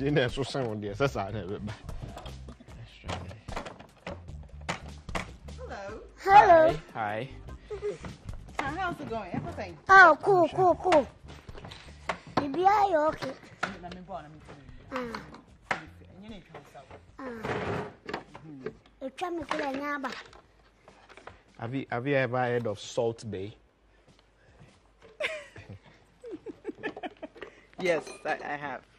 gye na ɛso sen wo deɛ sɛ saa na ɛbɛba Hello. Hello. hi Hi, how's it going? Everything. Oh, cool, cool, cool. Okay. You. And you need to yourself. ah. Etwa mi kura nya aba. have you, have you ever heard of salt bay Yes, I, I have.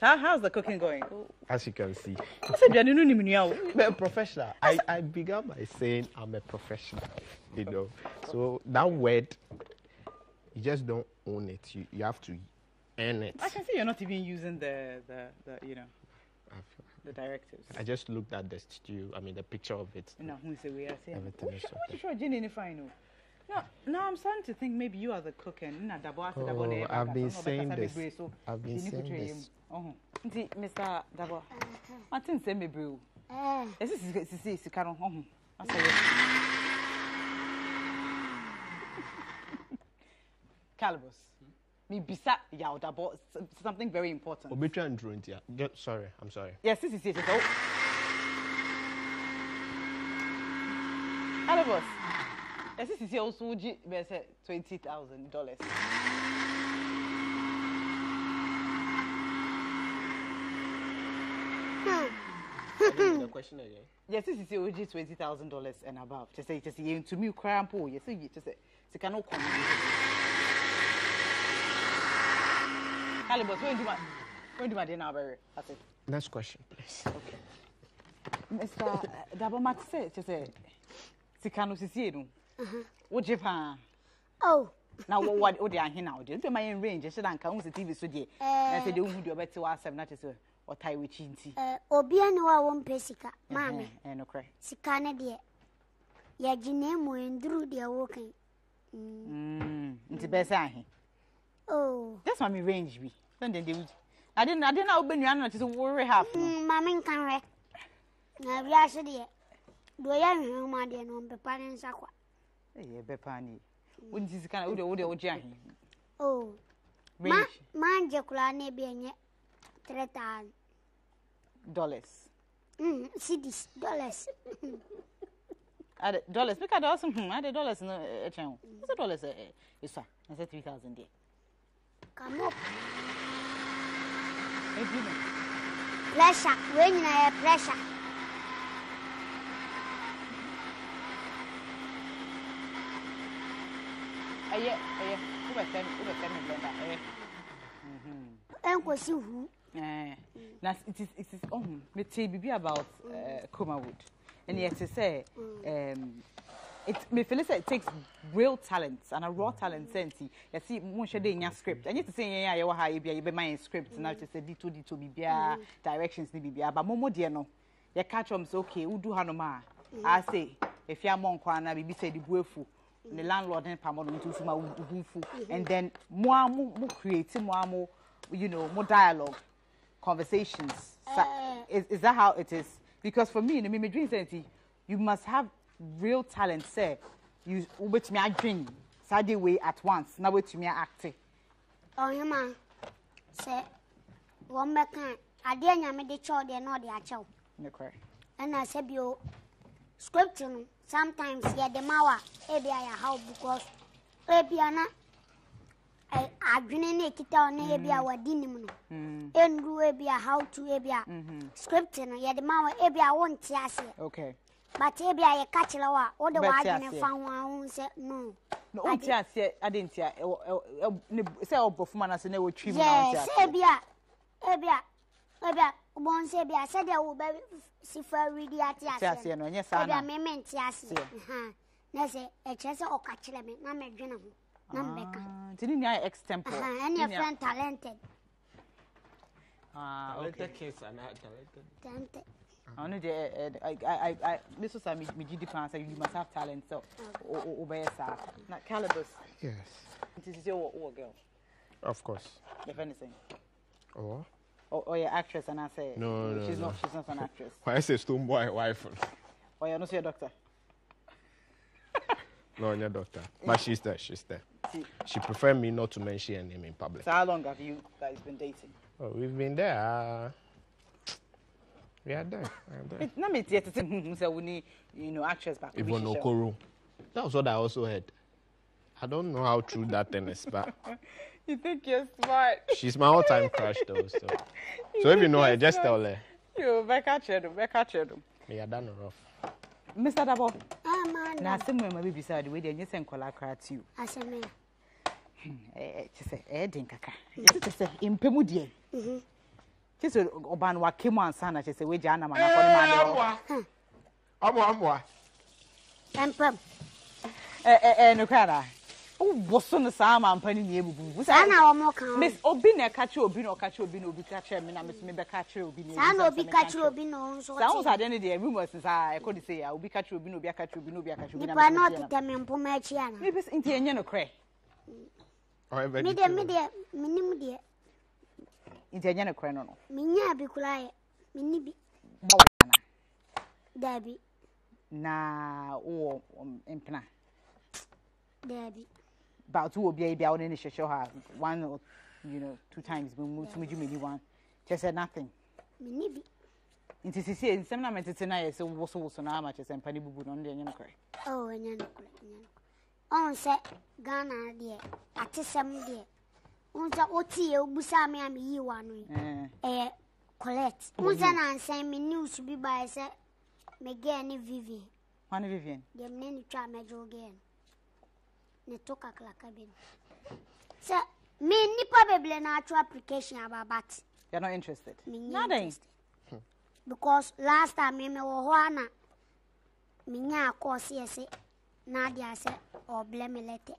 How, how's the cooking going? as you can see I said, you don't know I'm a professional. I, I began by saying I'm a professional, you know. So that word, you just don't own it. You, you have to earn it. I can see you're not even using the, the, the you know, the directives. I just looked at the stew, I mean, the picture of it. No, who say we are saying? Everything is okay. you sure Jenny any fine? No, now I'm starting to think maybe you are the cook and na dabo ase dabo Oh, I've been saying this. I've been saying kutwe this. yam. Ɔho. Nti Mr. Dabo, wate nsɛm bebree o. Eh, Ɛsi sisi sisi sika no ɔho. Asɛ yɛ. Kalibos. Me bisa yaw dabo something very important. Obetwa nduro nti Sorry, I'm sorry. Yes, sisi sisi sisi. Kalibos. ɛsisi sɛ woso wogye bɛɛ sɛ twenty thousand dollars yɛsɛ sisi wogye twenty thousand dollars and above kyɛ sɛ kyɛ sɛ yɛntumi koraa mpo yɛsɛ yɛ kyɛ sɛ sika no kɔn Calibus, when do you when do you dinner berry? That's it. Next question, please. Okay. Mr. Dabomati say kyɛ sɛ sika no sisi yɛ no wogye oh. paa eh. eh, na wode ahe na wode nti ma yɛ range? Ɛhyɛ da nka wohu sɛ tv so deɛ na sɛ deɛ wohu deɛ wobɛte w'asɛm na kyɛ sɛ ɔtae w'akyi nti obia ne wa a wɔmpɛ sika. Maame. nokorɛ sika ne deɛ yɛgye na mu nduru deɛ wokan nti bɛɛ sɛ ahe. Oh. Just ma me range bi. Sɛndɛn deɛ wogye ade na ade na wobɛnua no na kyɛ sɛ wore half maame nka werɛ na wiase deɛ deɛ ɔyɛ nhwehwɛ mu adeɛ no ɔmpepa ne nsa kwa. Eh, eh, ɛyɛ bɛ paa ni o nti sika na o de o de o gye ahi. o oh. ma maa n jɛ kura ne bi n yɛ three thousand. dollars. Mm, cedis dollars. ade dollars mika da ɔsi hun hmm, ade dollars no ɛkyɛn o ɔsi dollars eh, ɛ esua na sɛ three thousand deɛ. kamo. ebi na. pressure wei nyinaa yɛ pressure. ɛyɛ ɛyɛ wobɛtɛm wobɛtɛm ne blender ɛyɛ ɛnkɔsi hu. Eh. Na it is it is oh, ɔhun mete bibi about uh, coma wood. Ɛni yɛ ti sɛ it me feel say it takes real talent and a raw talent senti yɛ si mo n ṣe de nya script ɛnyɛ ti sɛ yɛn a yɛwɔ ha ebi a yɛ bɛ ma yɛn script. Na yɛ mm. sɛ dito dito bibia mm. directions ni bibia ba momo deɛ no. Yɛ catch them. say okay who do hanoma? Mm. I say if you efi amɔ nkwa na bibi sɛ edibu efu. The landlord and pamo no ntu fuma wufu and then mo a mo mo create mo a mo you know more dialogue conversations. Sa- is, is that how it is? Because for me you know, me me dream say you must have real talent say you wait me a dream side way at once now wait me act Ɔhema, sɛ wɔn bɛka adeɛ nyame de kyɛw deɛ na ɔde akyɛw. Ɛna sɛ bio scripture no sometimes yɛde ma wa ebi eh, ayɛ how because eh, ebi ana eh, adwene na ekita ɔne ebi a wɔdi nim no enuru ebi a how to ebi a scripture no yɛde ma wa ebi a wɔnte aseɛ but ebi a yɛka kyerɛ wa wɔde w'adwene fa ho ahu sɛ no. na o nti aseɛ adi nti a ɛwɔ ɛwɔ ne sɛ ɔbɔ fuma na se na ɛwɔ twi mu na o nti aseɛ. yɛ sɛ ebi a ebi a ebi a. bɔn se bia sɛdeɛ wo bɛ si fa ridi ate aseɛ no ɛnyɛ saa na ɛdeɛ mɛmɛ nte aseɛ na sɛ ɛkyerɛ sɛ ɔka kyerɛ me na mɛdwene ho na mɛka nti ne nua yɛ extempore ɛne ɛfrɛ talented. Talented kids anaa talented. Talented. Ɔno deɛ me so sa megye di paa sɛ you must have talent sɛ wobɛyɛ saa na calibus. Yes. Nti sisɛ wowɔ girl. Of course. Yɛfɛ ne sɛn ɔwɔ or or your actress and I say No, no, she's no. not she's not an actress why I say Stonebwoy wife? or you're not your doctor No, your doctor, but she's there. She's there. See, She prefer me not to mention her name in public. so how long have you guys been dating? Oh, we've been there. Uh, we are there. We. Na me tete hu sɛ wo ni you know actress back. Yvonne Okoro. That was what I also heard. I don't know how true that thing is, but You think you're smart. She's my all time crush, though. So, you so if you know her, just tell her. You make Becca Chedum, Becca Chedum. Me, I done rough. Mr. Dabo. Ah, man. Now, somewhere, maybe beside the way they just send Kola to you. Ah, I said, me. say, hmm, eh, eh, eh den kaka kyesɛ sɛ say, deɛ kyesɛ ɔba no wake mu ansa na kyesɛ wagya anam anakɔ no maade hɔ amoa Eh, eh, eh, no anaa nokora da. Wobɔ so no saa ma mpa ne nyɛ bubu. Saa na wɔn ka ho. Miss Obi na ɛka kyerɛ Obi na ɔka kyerɛ Obi na Obi ka kyerɛ me na Miss me bɛka kyerɛ Obi na Saa na Obi ka kyerɛ obi na ɔno nso saa ɔte. sade no deɛ rumors saa ɛkɔ de sɛ ya obi ka kyerɛ obi na obi aka kyerɛ obi na obi aka kyerɛ obi Nipa na me so ɔtetɛ me mpoma akyi ana. Maybe s- nti ɛnyɛ no korɛ Me deɛ me deɛ deɛ nti no korɛ no no menyaa bi koraa yɛ menni bi bɔ wo ana daabi na um, mpena daabi About two biara bi a wɔne ne hyehyɛ hɔ one or you know two times bi mu tumi dwuma ni one kyɛ sɛ nothing. mini bi. nti sisi yɛ nsɛm na mɛ tete na yɛ sɛ wosowoso na ama kyɛ mpa ne bubu na ɔno deɛ no korɛ. ɔwɔ ɛnyɛ no korɛ ɛnyɛ no ɔn sɛ ghana deɛ ate sɛm deɛ ɔn sɛ ɔti yɛ obusa mi a mi yi wa no yi ɛyɛ collect ɔn sɛ nansan mi news bi ba yɛ sɛ mɛ gɛɛ ne vivian. wọn vivian. deɛ mi ne twa mɛ gye gɛɛ no netoka klaka bi sɛ me nnipa bebree na atwo application aba you're not interested? Not interested. Because last time me wɔ hɔ ana menya akɔɔseɛ sɛ nadia sɛ ɔblɛ me lɛtɛ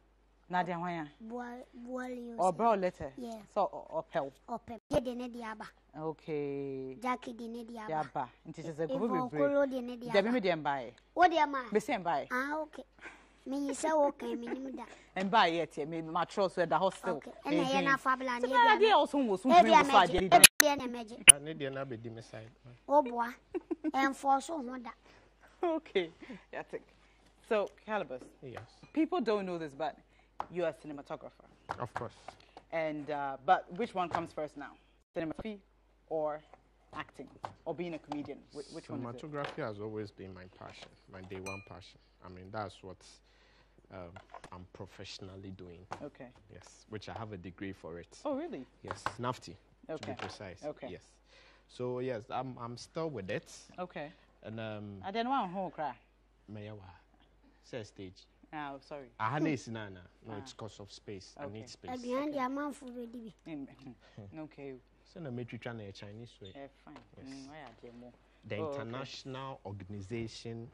nadia hwan a letter. Yeah. So, or sɛ Or ɔpɛ yɛ de ne de aba okay jackie de ne de aba de aba nti sɛ sɛ kuro bebree dabi mi deɛ mbaeɛ wo deɛ maa mesi mbaeɛ ah okay meyi sɛ wokan menim da. Mbaeɛ tiɛ me matwerɛ so ɛda hɔ still okay ɛna ɛyɛ no afabla ne sɛ adeɛ ebia a ɔso wɔ so ntumi ebia wɔ so adeɛ mɛgye bi ebia na mɛgye. Ne deɛ na bɛdi me side. woboa ɛmfɔ so ho da. Okay yeah tick. So Kalibos Yes, people don't know this but you're a cinematographer. Of course. and uh, but which one comes first now? Cinematography or acting? Or being a comedian? Wh- which one is it? Cinematography has always been my passion, my day one passion. I mean, that's what um, I'm professionally doing. okay Yes, which I have a degree for it. oh really Yes, NAFTI, to be precise. Okay. Yes. So yes, I'm I'm still with it, okay and um, I didn't want to cry Mayawa, say stage. oh sorry I had this nana. No, it's because of space. I need space. aduane de amanfo bɛdi bi Mm, okay So na metri try na Chinese way. yeah, fine mm, why are The Oh, okay. International Organization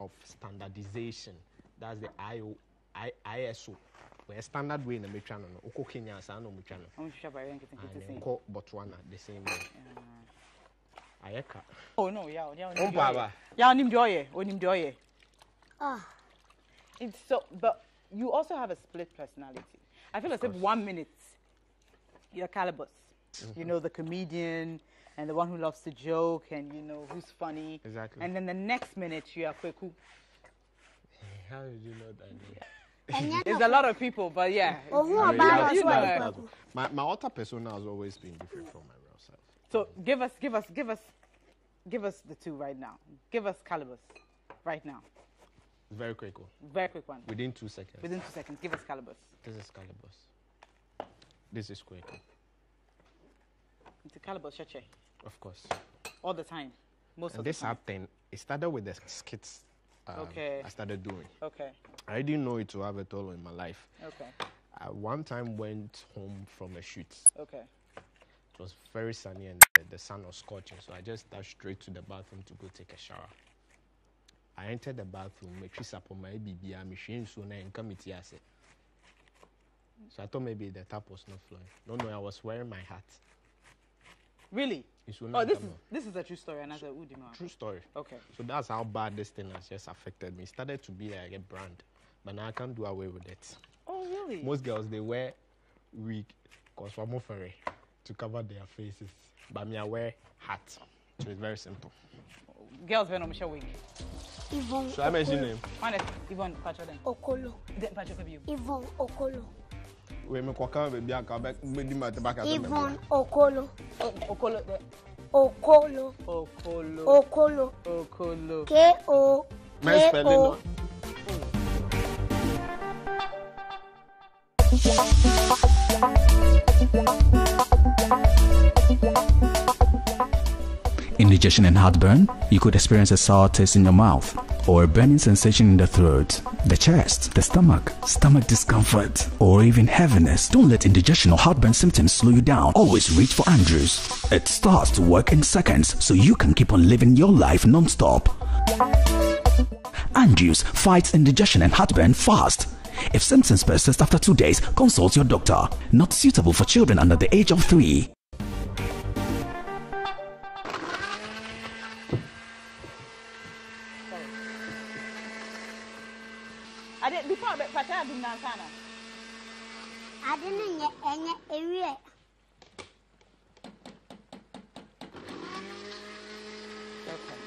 of Standardization. That's the IO, I, ISO. Where standard way na metri no. Oko Kenya sa na metri no. I'm sure by nkete And nkete oko Botswana the same way. Ayeka. oh no yeah yeah Oh, baba. yeah onim de oyɛ onim de ɔyɛ oh ah. It's so, but you also have a split personality. I feel as if one minute you're Kalibos, you mm-hmm. know, the comedian and the one who loves to joke and you know who's funny. Exactly. And then the next minute you are Kweku. How did you know that? name? ɛnyɛ There's a lot of people, but yeah. Ohu you- ɔbaa you na know- ɔso you know ɔyɛ it. kwaku My my outer persona has always been different from my real self. So give us, give us, give us, give us the two right now. Give us Kalibos right now. Very quick. one. Very quick one. Within two seconds. Within two seconds, give us Kalibos. This is Kalibos. This is quick. It's a Kalibos, Cheche. Of course. All the time. Most And of this the time. app thing, it started with the skits um, Okay. I started doing. Okay, I didn't know it to have a toll in my life. okay, I one time went home from a shoot. okay. It was very sunny and the, the sun was scorching, so I just dashed straight to the bathroom to go take a shower. I entered the bathroom, make sure upon my baby, I'm so and come it here. So I thought maybe the tap was not flowing. No, no, I was wearing my hat. Really? It will Oh, this is out. this is a true story, and I said, Udima. True story. Okay. So that's how bad this thing has just affected me. It started to be like a brand, but now I can't do away with it. Oh, really? Most girls they wear wig because for more furry to cover their faces, but me I wear hat. So it's very simple. Girls, wear I'm sure wig. Yvonne Should I mention Okolo. name? One is Yvonne Pacho then. Okolo. Then Pacho Yvonne Okolo. Wait, me kwaka baby aka back me di ma te back Yvonne Okolo. Okolo. the- Okolo. Okolo. Okolo. Okolo. K O Men K spelling Indigestion and heartburn, you could experience a sour taste in your mouth or a burning sensation in the throat, the chest, the stomach, stomach discomfort, or even heaviness. Don't let indigestion or heartburn symptoms slow you down. Always reach for Andrews. It starts to work in seconds so you can keep on living your life non-stop. Andrews fights indigestion and heartburn fast. If symptoms persist after two days, consult your doctor. Not suitable for children under the age of three. I did before but Pacho had been Nansana. Ade ne nyɛ ɛnyɛ ewie. Okay.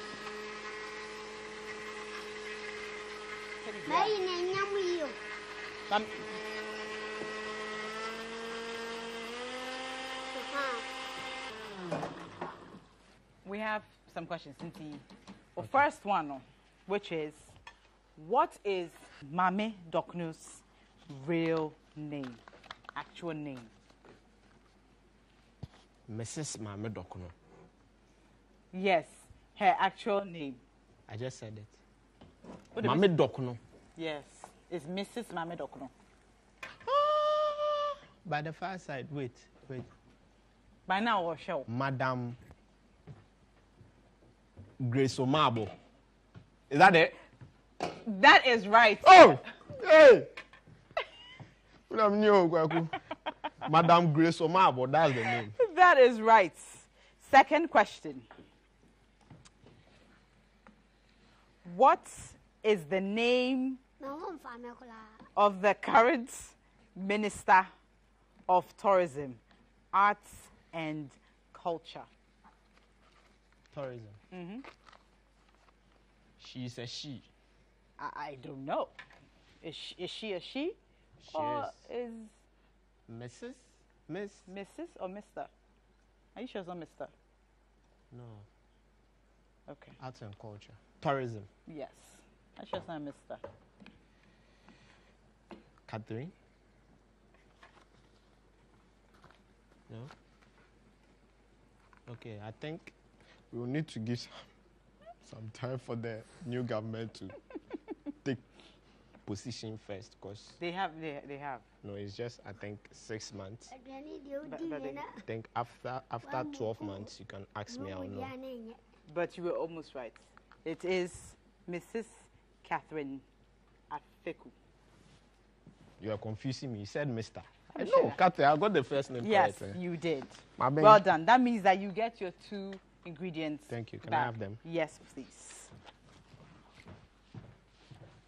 Mayi ne nyam yi o. We have some questions. Cynthia. The first one, which is, what is Mame Doknu's real name? Actual name. Mrs. Mame Dokono. Yes, her actual name. I just said it. What Mame Dokono. Yes, it's Mrs. Mame Dokno. By the far side, wait, wait. By now, or show. Madam Grace Omabo. Is that it? That is right. Oh! Hey! Madam Nyo Kwaku. Madam Grace Omaboe, that's the name. That is right. Second question. What is the name Na wɔn mfa mi koraa. of the current Minister of Tourism, Arts and Culture? Tourism. Mm-hmm. She's a she. I, I don't know. Is she, is she a she? She or is Mrs. Miss? Mrs. or Mr.? Are you sure it's not Mr.? No. Okay. Arts and culture. Tourism. Yes. I'm sure it's not Mr. Catherine? No? Okay, I think we will need to give some, some time for the new government to position first because They have, they, they have. no, it's just I think six months. Aduane deɛ But- odi but mi they- I think after after twelve months you can ask me, I'll Wɔn know. deɛ ne nyɛ. But you were almost right. It is Mrs. Catherine Afeku. You are confusing me. You said Mister. I I'm know, sure. Catherine, I got the first name Yes, correct. eh? you did. My bad. Well done. That means that you get your two ingredients. Thank you. Can I have them? Yes, please.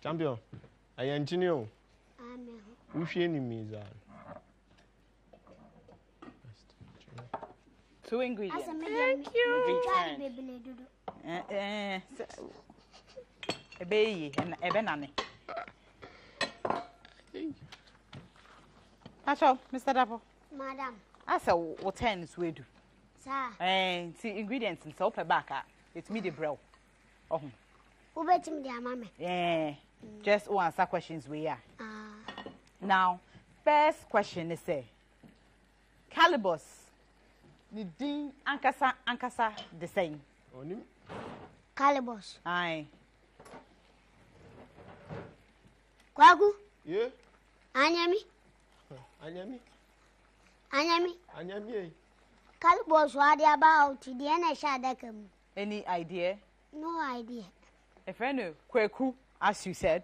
Champion, ɛyɛ nkyene o wohwie ne mizan Two ingredients. Thank you. Eh, eh. ebe yi ebe nane. Pacho, Mr. Dapo. Madam. Asa wo ten we do. Sir. Eh, see ingredients nsa wo pe back. It's me the brew. Oh. Wo betim di amame. Eh just wo answer questions wei a. Ah. Now, first question is say, Calibus, ne din ankasa ankasa the same. Onim? Calibus. Aye. Kwagu. Yeah. Anyami. Anyami. Anyami. Anyami. eh. Calibus wa de aba out deɛ na ɛhyɛ adaka mu. Any idea? No idea. A friend Kweku, as you said,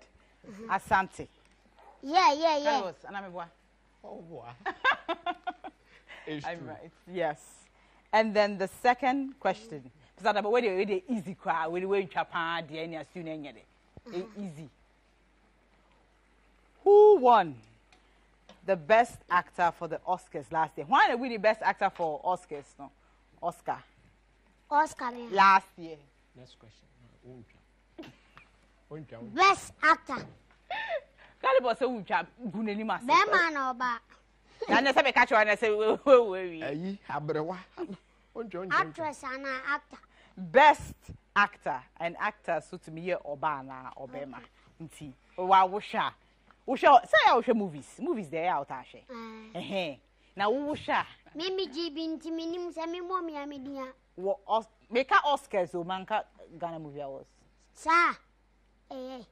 mm-hmm. Asante. Yeah, yeah, yeah. Kalibos, anamibwa. Oh, boy. It's I'm true. right. Yes. And then the second question. Because I'm where they easy kwa, where they chapa, the any as soon as Easy. Who won the best actor for the Oscars last year? Why are we the best actor for Oscars? No, Oscar Oscar bɛn. last year. Next question. best actor. kárí bọ̀ sẹ́ wù twa gun n'anim ase. bẹ́ẹ̀ma na ọba. na ne sẹ́ mi ká kyerɛ ọ́nà sẹ́ wíwú wíwú. ẹyí abiriwa. actress ana actor. best actor and actor so tumi yɛ ɔbaa na ɔbɛɛma nti wa wohwɛ a wohwɛ sɛ yɛ movies movies deɛ yɛ a wota eh. na wohwɛ a. mímí jí bi ntí mi ní sẹ́ mi mọ́ àmì dìyà. wọ ọ mẹka oscars o manka ghana movie awards. sáà ɛyɛ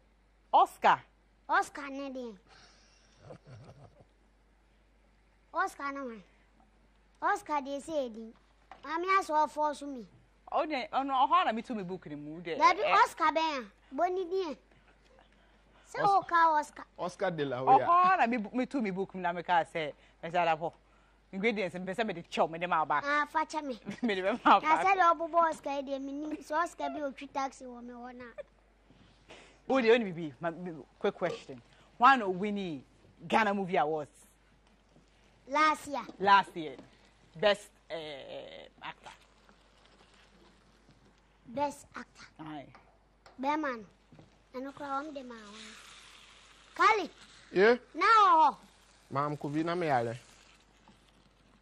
oscar oscar ne deɛ oscar ne hwan oscar deɛ sɛ ɛdin maame asɛ ɔfɔ so me ɔne ɔno ɔhɔ na metu me book no mu de dabi oscar bɛn a bɔne deɛ sɛ woka oscar oscar de la hoya ɔhɔ na me- metu me book mu na meka sɛ mɛsɛ adapɔ ingredients mpɛ sɛ mede kyɛw mede ma aba Ah, fakyɛ me mede bɛma na aba sɛdeɛ ɔbobɔ oscar deɛ menim sɛ oscar bi ɔtwi taxi wɔ me hɔ no a o the only ni quick question one of winnie ghana movie awards. last year. last year best uh, actor. best actor. ayi. Berman. I no ẹnu kura the man. kali. Yeah. Now. wọ họ. maam kubi na mi yàrá.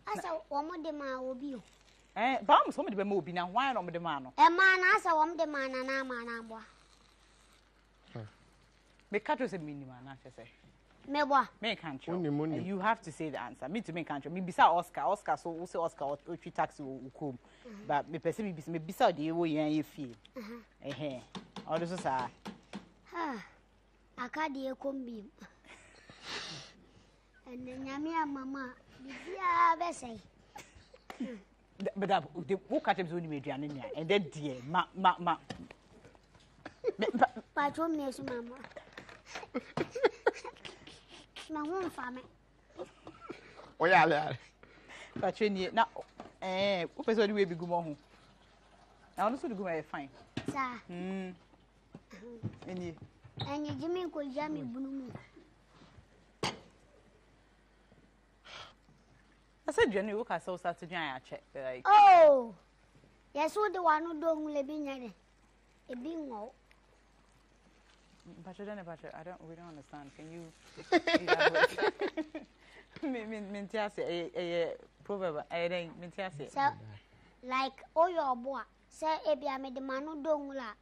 asa wɔn de ma obi Eh. ɛɛ baa muso mi de bɛ ma obi na hwan na wɔn de ma no. Eh, ɛ maa na asa wɔn de ma na n'a ma na bɔ meka kyerɛ sɛ menim anakyɛ sɛ meboa meka nkyerɛ you have to say the answer. Me to meka nkyerɛ mebisa oscar. Oscar so wo sɛ oscar ɔtwi taxi wɔ kurom but mepɛ sɛ mebisa mebisa ɔde ɛwɔ yɛn yɛ fie ɛhɛ ɔde so saa aka deɛ kɔm biem ɛnɛ nyame amama a biribiaa bɛsɛe but that wo ka kyerɛ sɛ wonim aduane nea. Ɛdɛ deɛ ma ma ma. Patron ne so mama na ho nfa me woyɛ ale ale patwɛ nie na eh sɛ wode woabi gu mɔ ho na wono so de gu ma yɛ fine saa ɛnie ɛnyegye me nkɔgya me bunu mu na sɛ aduane woka sɛ wo sa te dwan akyɛ like oh! Yɛ so wode wano dɔ hule bi nyɛ de ebi nwɔ Patricia, Patricia, I don't, we don't understand. Can you? Minti ase, ɛyɛ proverb, eh, ɛyɛ dɛ, minti ase. Sɛ like oh your boy. sɛ ebi a mede ma no dongu la,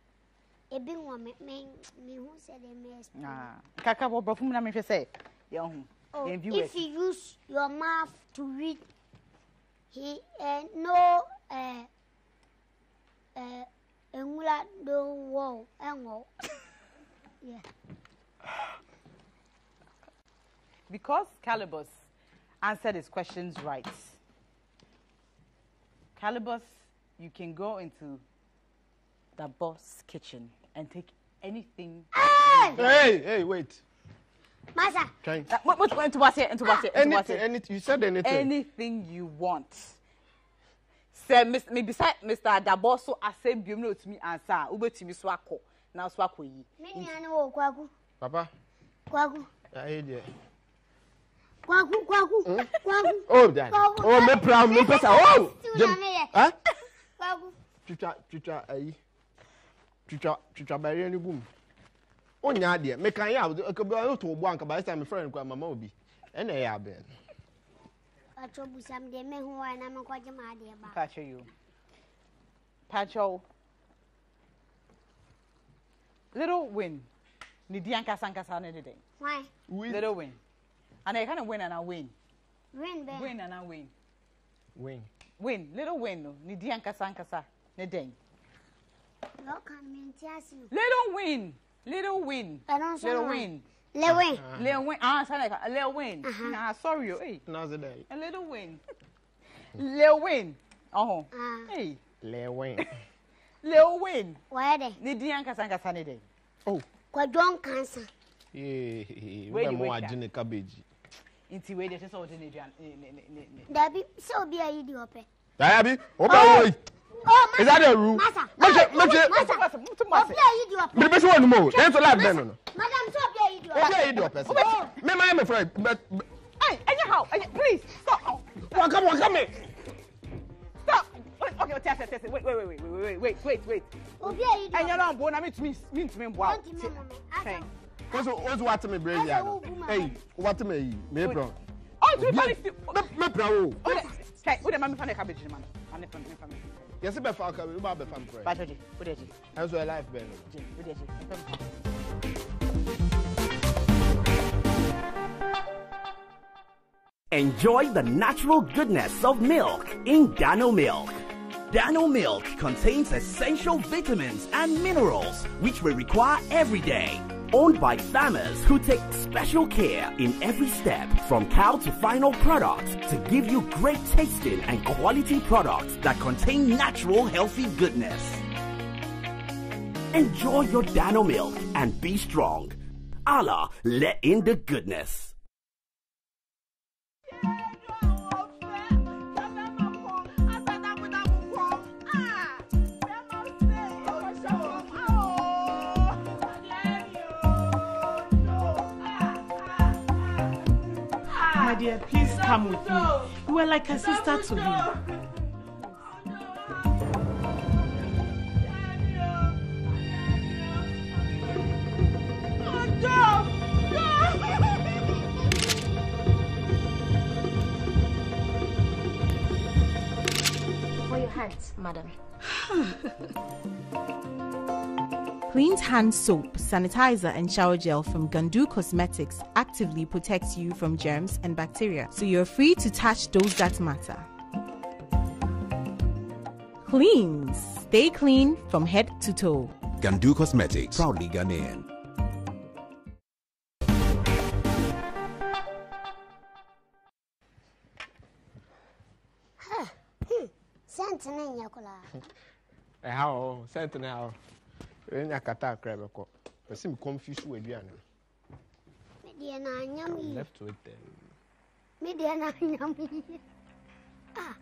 ebi wɔ me me me who sɛ de me explain. Ah, kaka bɔ bɔ fún mi na mi hwɛ sɛ yɛn. Oh, if you use your mouth to read, he uh, no. eh, eh uh, enwula do wɔ ɛŋɔ. Yeah. because Kalibos answered his questions right. Kalibos, you can go into the boss kitchen and take anything. Hey, hey hey wait Masa, trying Uh, what, what, into what, into what, into what, anything anything you said anything anything you want. Say, Miss, maybe say, Mr. Daboso, I say, you know to me, answer, ube to me na nso akɔ yi. mi papa. kwaku. ayi deɛ. kwaku kwaku. Hmm? kwaku. o da o mi pra mi pesa o. jim ɛ. kwaku. twitwa twitwa ayi twitwa twitwa bayerɛ ni bu mu o nya adeɛ mekan yi a ɔkɛ bi ɔyɛ to o mama obi ɛna ɛyɛ abɛɛ no. patro busam deɛ mehu na mekɔgye ma ba. patro yi o. Little win. Ni di ankasa ankasa ne de den. Why? win Little win. And I kind of win and I win. Win be. Win and I win. win Win. Little win. no. Ni di ankasa ankasa ne den. Little win. Little win. Ɛno nso Little no wa. win. Little win. Ah, sorry. Little win. Nah, sorry. oh, Hey. na se dɛ A little win. Little win. Oh. Ah. Hey. win Little win. Lewin. Where they? Nidian Kasankasa ni de. Oh. Kwadwon cancer. Yee, we mo adwene cabbage. Nti we dey say so dey Nidian. Dabi, so obi ayi di ope. Dabi, obi ayi. Oh, oh is that the rule? Masa. Masa. Masa. Masa. Masa. Obi ayi eh? di ope. Bibi so no. Dey so lab den no. Madam, so obi ayi di ope. Obi ayi di ope. Me my my friend, but Hey, anyhow, please stop. Waka waka me. Okay okay okay okay wait wait wait wait wait wait wait wait obi a yi dɔ ɛnyɛ no mbo na mentumi mentumi mboa wo ɔntumi mu mi asa Ozu ozu wate me brain ya no. Hey, wate me yi. Me bro. ɔntumi fa ne fi Me me pra wo. wode oh, hwɛ wode ma mefa ne cabbage no ma no ma ne fa mefa me Yesi be fa ka, we ba be fam pre. baatɔ gye wode gye Enso e life be no. gye wode gye mefa me Enjoy the natural goodness of milk in Dano Milk. Dano Milk contains essential vitamins and minerals which we require every day. Owned by farmers who take special care in every step from cow to final product to give you great tasting and quality products that contain natural healthy goodness. Enjoy your Dano Milk and be strong. Allah, let in the goodness. Dear, please come with me. You are like a sister to me. For your hands, madam. Clean's hand soap, sanitizer, and shower gel from Gandu Cosmetics actively protects you from germs and bacteria, so you're free to touch those that matter. Cleans. Stay clean from head to toe. Gandu Cosmetics, proudly Ghanaian. sɛnti ne nyɛ koraa ɛnya kata akra bɛkɔ. Pɛsɛ mi kɔmfi so aduane medeɛ na anyam yi. Left with na anyam yi. Ah.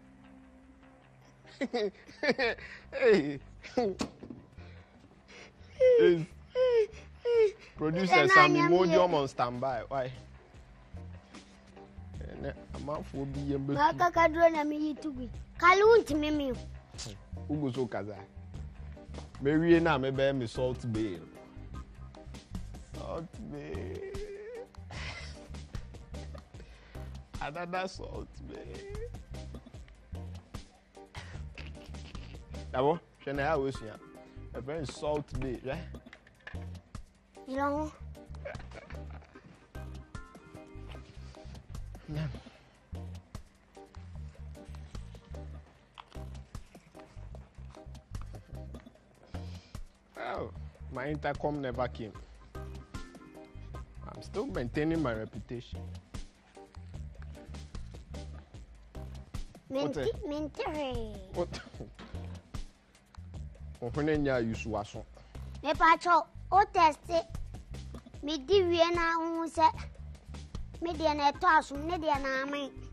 Producer Sammy Modium on standby why? Ɛnɛ amanfoɔ bi yɛn bɛtu maakakaduro na meyi tu bi kale wontimi me wo gu so kasaa Mewie na mebɛyɛ me salt bay. Salt bay. Another salt bay. Yabɔ hwɛ na yɛ a wɔsua. Ɛfɛ salt bay hwɛ. yerɛ ho intercom never came. I'm still maintaining my reputation. Menti, mentire. What? Eh? Ohun enya yusu aso. Me pa cho o test me di wie na hu me de na to aso me de na amen.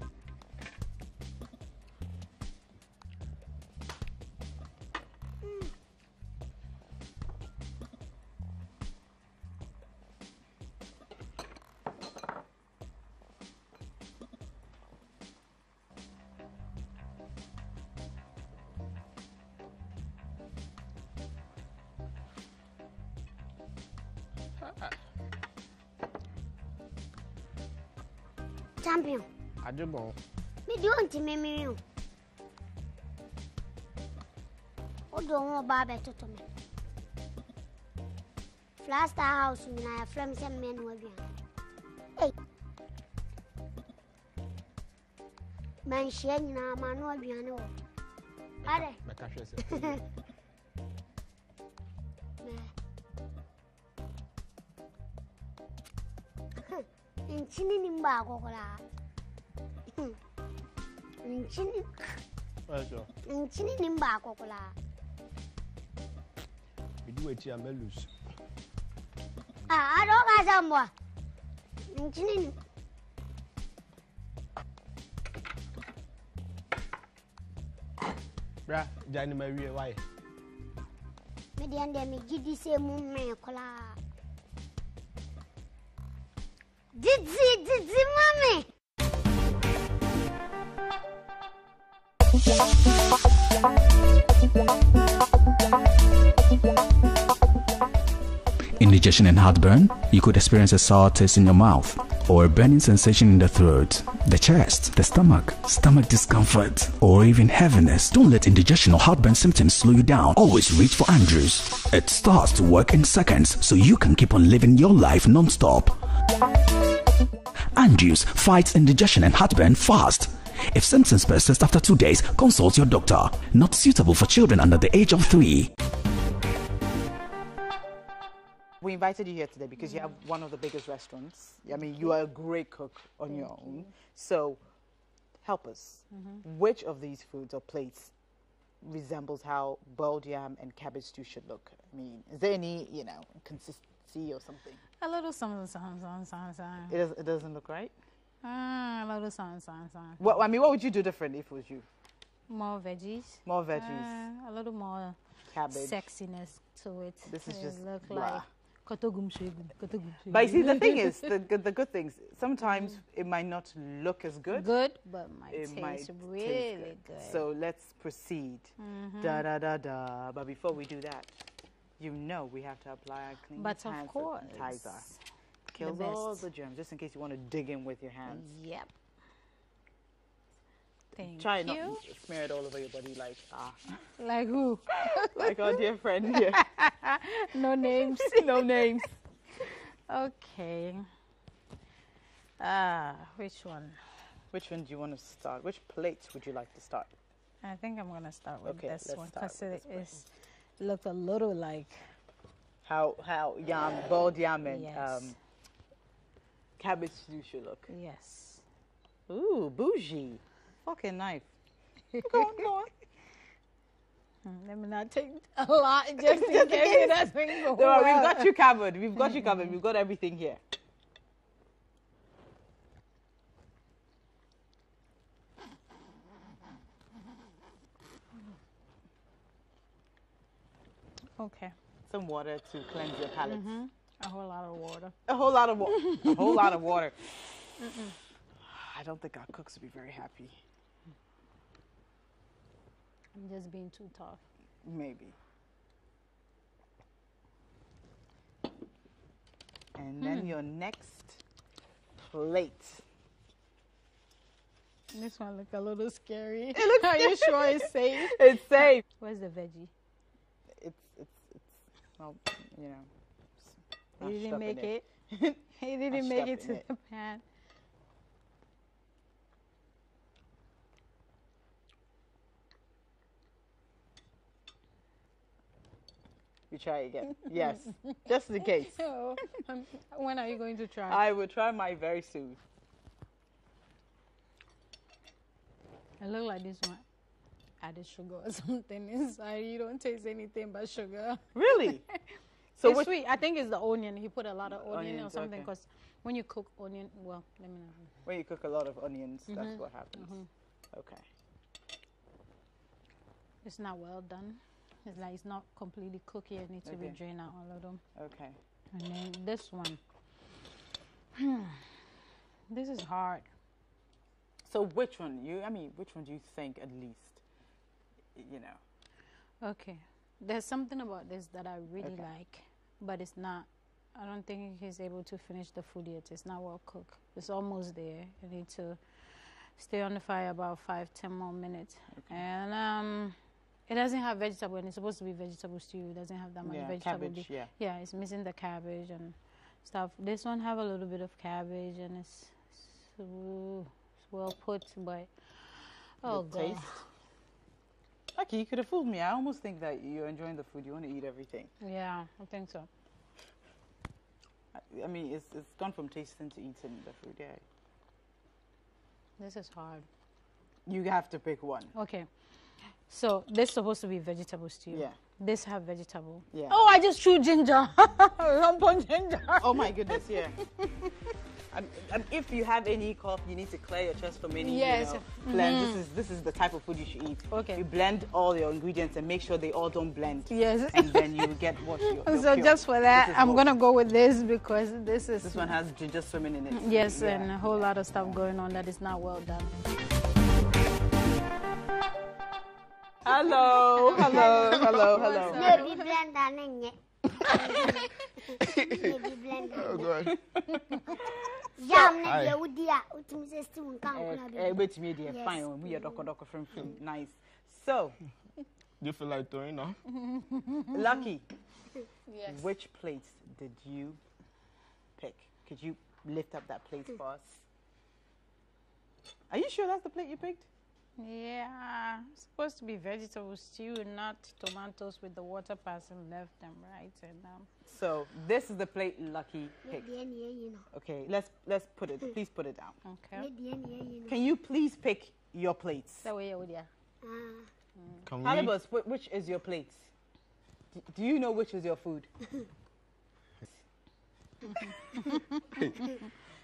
champion. Adjubon. Me di won ti mimi o. O do won ba be toto me. Plaster house mi na ya frem se men wo bia. Ei. Man she nyina ma no aduane wo. Are. Meka hwese. nin chini nin ba kokora nin chini ajo nin chini nin ba kokora bidu eti amelus ah aro ka samwa nin chini nin bra gya ne ma wie wae mede ɛndɛ megye di sɛ mu mmee koraa Indigestion and heartburn, you could experience a sour taste in your mouth or a burning sensation in the throat, the chest, the stomach, stomach discomfort, or even heaviness. Don't let indigestion or heartburn symptoms slow you down. Always reach for Andrews. It starts to work in seconds so you can keep on living your life non-stop. Andrews fights indigestion and heartburn fast. If symptoms persist after two days, consult your doctor. Not suitable for children under the age of three. We invited you here today because you have one of the biggest restaurants. I mean, you are a great cook on your own. So, help us. Mm-hmm. Which of these foods or plates resembles how boiled yam and cabbage stew should look? I mean, is there any, you know, consistency or something? A little something, something, something, something. It, does, it doesn't look right. Ah, a little something, something, something. What I mean, what would you do different if it was you? More veggies. More veggies, Ah, a little more cabbage. sexiness to it. This is It just look blah. like kotogum shegu, kotogum shegu. But you see, the thing is, the good, the good things. Sometimes it might not look as good. good, but might It taste might really taste good. good. So let's proceed. Da da da da. But before we do that, you know we have to apply our clean But of course, sanitizer. Kills the all the germs, just in case you want to dig in with your hands. Yep. Thank Try you. not to smear it all over your body like ah, Like who? like our dear friend here. no names. no names. Okay. Ah, which one? Which one do you want to start? Which plate would you like to start? I think I'm gonna start with Okay, this one because it is look a little like How how yam boiled yam and Yes. um, cabbage stew should look. yes. Ooh, bougie. Fucking knife. go on, go on. Hmm, Let me not take a lot just in case doesn't go No, well. we've got you covered. We've got you covered. We've got everything here. Okay. Some water to cleanse your palate. Mm-hmm. A whole lot of water. A whole lot of water. a whole lot of water. I don't think our cooks would be very happy. I'm just being too tough. Maybe. And then hmm. your next plate. This one look a little scary. Are you sure it's safe? It's safe. Where's the veggie? Well, you know. He didn't make it. He didn't make it to it. the pan. You try again. Yes, just in case. Oh, um, when are you going to try? I will try my very soon. I look like this one added sugar or something inside. You don't taste anything but sugar. Really? So it's sweet. I think it's the onion. He put a lot of onion or Onions, something okay. because when you cook onion, well, let me know. when you cook a lot of onions, Mm-hmm. that's what happens. Okay. It's not well done. It's like it's not completely cooked yet. It needs to be Okay. drained out all of them. Okay. And then this one. this is hard. So which one you? I mean, which one do you think at least? You know. Okay. There's something about this that I really Okay. like, but it's not. I don't think he's able to finish the food yet. It's not well cooked. It's almost there. I need to stay on the fire about five, ten more minutes. Okay. And um, it doesn't have vegetable, and it's supposed to be vegetable stew. It doesn't have that much Yeah, vegetable. cabbage, yeah. Yeah, it's missing the cabbage and stuff. This one have a little bit of cabbage, and it's, it's, it's well put, but oh the god. taste. Okay, you could have fooled me. I almost think that you're enjoying the food. You want to eat everything. Yeah, I think so. I, I mean, it's it's gone from tasting to eating the food. Yeah. This is hard. You have to pick one. Okay. So this is supposed to be vegetable stew. Yeah. This have vegetable. Yeah. Oh, I just threw ginger. Lump ginger. Oh my goodness, yeah. Um, um, if you have any cough, you need to clear your chest from any Yes. you know, blend. This is this is the type of food you should eat. Okay. You blend all your ingredients and make sure they all don't blend. Yes. And then you get what you. so just for that, I'm what- gonna go with this because this is This one has ginger swimming in it. yes, Yeah. and a whole lot of stuff going on that is not well done. Hello, hello, hello, hello. Baby blender ne nye. Baby blender. Oh God. Yam ne Aye. deɛ wodi a wotumi sɛ stew nka nkora wobɛtumi deɛ Yes. fine ɔmu yɛ dɔkɔdɔkɔ frɛmfrɛm nice so Do you feel like throwing up? lucky Yes. which plate did you pick could you lift up that plate for us are you sure that's the plate you picked Yeah, it's supposed to be vegetable stew, not tomatoes with the water passing left and right. And um, so this is the plate lucky Ne picked deɛ ne yɛyi no. okay let's let's put it please put it down okay. Ne deɛ ne yɛyi no. can you please pick your plates So we are Ah. Can we? Wh- which is your plate? D- Do you know which is your food?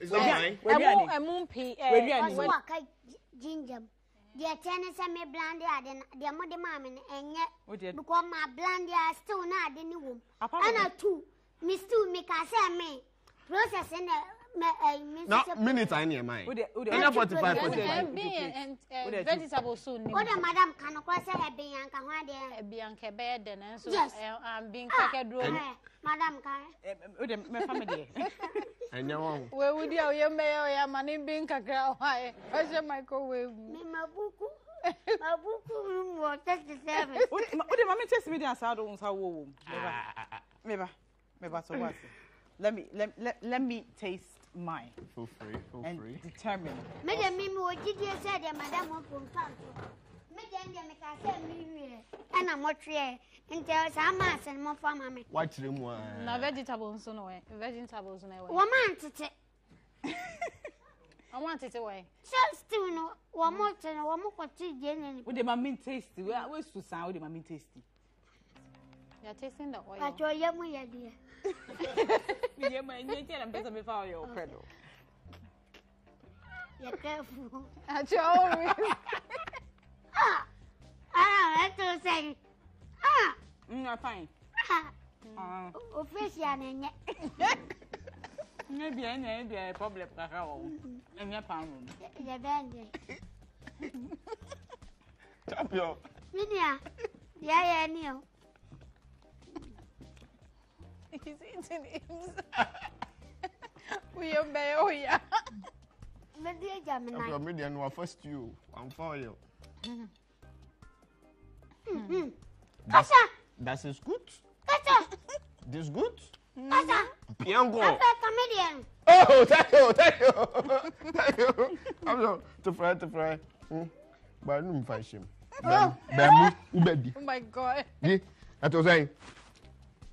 ɛmu mpi eh, ɔsɛ waka na minute ayi ni ẹ maa yi ẹnyẹ forty five forty five. ẹbí vegetable soup ni. o de madam kanokura sẹ ẹbí yan ka ho adiẹ. ẹbí yan kẹ bẹyẹ dẹ nẹ duro. madam kan. o de mẹfa mi diẹ ɛnyɛ wɔn. wɛwu di a oyɛ mbɛyɛ oyɛ ama ne bi nkakra hɔ ayɛ ɔhyɛ microwave. mi ma buku ma buku mi mu ɔtɛ ti seven. o de ma mi tɛ simi di asa do nsa wo wo meba ah, ah, ah, meba meba so wa si let me let, let, let me taste mine. feel free feel free and determine. mi de mi mi wo jide sɛ de madam o kun fa so ɛna mɔtweɛ nti saa maase no mɔfa ma me wakyerɛ mu a na vegetable nso no wɛ vegetables no ɛwɛ wɔma ntete wɔn atete wɔn. sell stew no wɔn mo te no wɔn mo kɔ ti die ne ni. o de ma mi tasty o o esu san o de ma mi tasty. you are tasting the oil. pàtó oyè mu yẹ diẹ. mi yẹ mu ẹni etí ẹ̀ na mi mi fa ọyọ ọ̀pẹ lọ. yẹ kẹ́ fún. àti ọ̀hún mi. Ah, rẹ tó sẹ́yìn. n yà fain. o fèsì àná ẹ̀yẹ. ne bia ne ne bia problem kakra wɔ ɛnyɛ e pan wɔ mu. yɛ bɛ de. champion. minia deɛ yɛ ni o. he's eating himself. wúyẹ bẹ́ẹ̀ ó yá. mi di ẹja mi náà. ọ̀pọ̀ mi di ẹnu first you and four you. Kasa! That is good. Kasa! This good. Kasa! Piango. Comedian. Oh, thank you, thank you, thank you. I'm sorry. To fry, to fry. But shame. Oh. Bemu, ubedi. Oh, my God. Di, that was saying.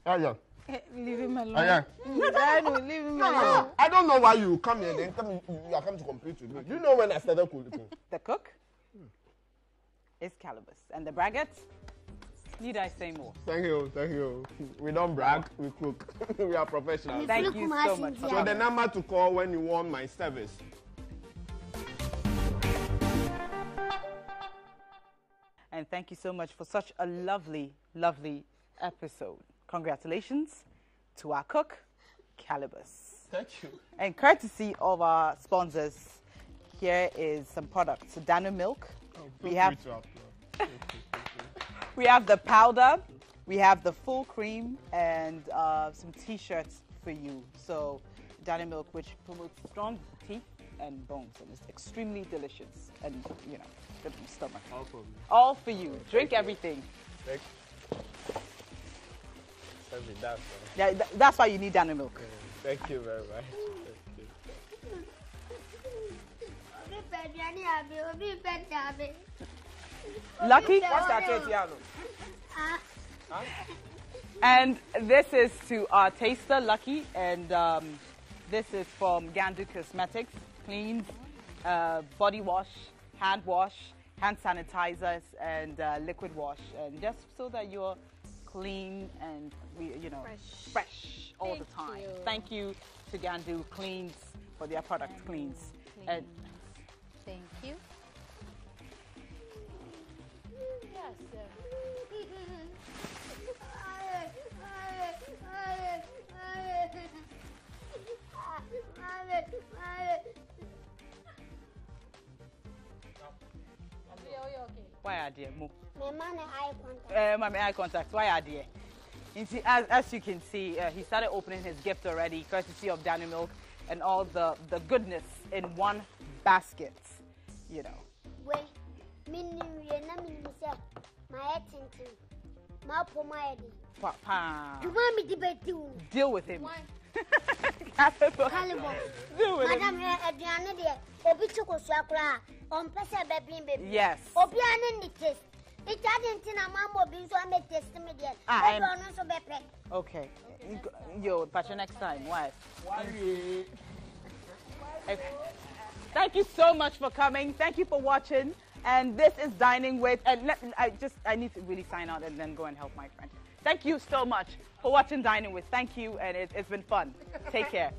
Yeah. Eh, Leave him alone. Oh yeah. I know, leave him alone. no. I don't know why you come here. Then come, you are coming to compete with me. Do you know when I started cooking? The cook is Kalibos, and the braggart. Need I say more? Thank you, thank you. We don't brag, we cook. we are professionals. Thank Look you so much. Cynthia. So the number to call when you want my service. And thank you so much for such a lovely, lovely episode. Congratulations to our cook, Kalibos. Thank you. And courtesy of our sponsors, here is some products. Dano Milk. Oh, we have free to applaud. We have the powder, we have the full cream, and uh, some T-shirts for you. So Dano Milk, which promotes strong teeth and bones, and it's extremely delicious, and you know, good for the stomach. All for me. All for you. Drink everything. Thank Thank you. That's. Yeah, th- that's why you need Dano Milk. Thank you very much. Thank you. Lucky. What's that Ah, And this is to our taster, Lucky, and um, this is from Gandu Cosmetics. Cleans, uh, body wash, hand wash, hand sanitizers, and uh, liquid wash, and just so that you're clean and you know, fresh, all the time. you. Thank you to Gandu Cleans for their products, Cleans. And Thank you. Yes, sir. why are there more? My man eye contact. Uh, my eye contact. Why are there? You see, as, as you can see, uh, he started opening his gift already, courtesy of Dano Milk, and all the, the goodness in one basket. You know. Ma pɔ ma yɛ de. Pa, pa. Tuma mi di bɛ di wo. Deal with him. Kalibɔ. Deal with Madam eh, eh, him. ɛ aduane deɛ eh, obi ti ko soa koraa ɔmpɛ sɛ bɛbin bɛbi. Yes. Obiara ne ne taste. Ita de nti na maa mo ah, obi nso amɛ taste. Ah, Ɛbi and- ɔno nso. Okay. Yo, but you next time. Why? Okay. Thank you so much for coming. Thank you for watching. And this is Dining With. And let, I just, I need to really sign out and then go and help my friend. Thank you so much for watching Dining With. Thank you, and it, it's been fun. Take care.